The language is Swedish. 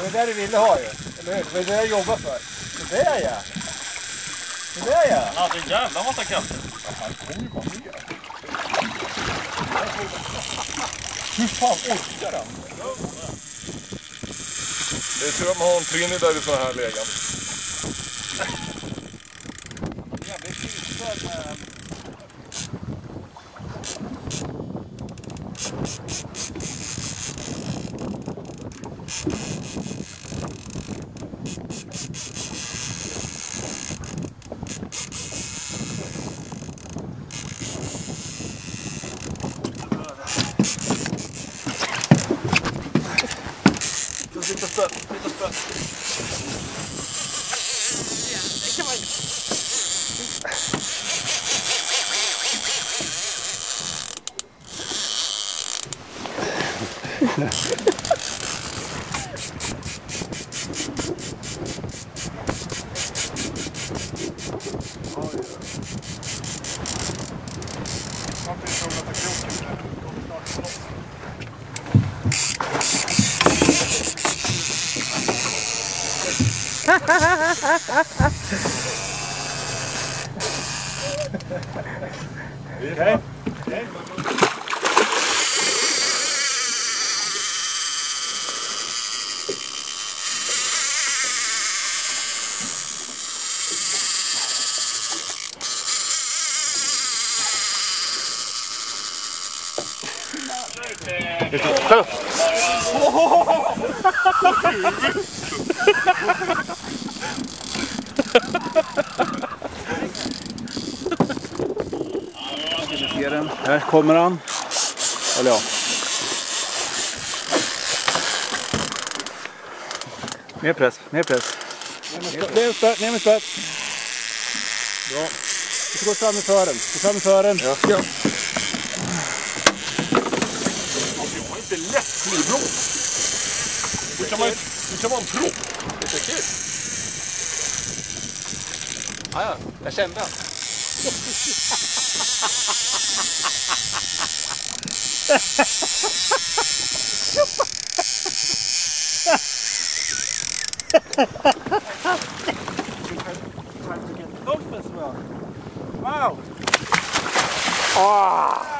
Det är det du ville ha ju. Eller hur? Det var det jag jobbade för. Det där ja. Det där ja. Han hade en jävla massa katter. Han kommer ju bara ner. Hur fan orkar han? Det är tur att man har en Trinidad i sådana här lägen. Jävligt med... Yeah. okay. okay. Go. Ser den. Här kommer han. Eller ja. Mer press, mer press. Ner med spöet, ner med spöet. Bra. Du ska gå fram med fören. Gå fram med fören. Ja. ja. Det var inte lätt knivblå. Hur kan hur kan man tro? Det är kul. Ja, jag kände han. Time to get both as well. Wow! Ah!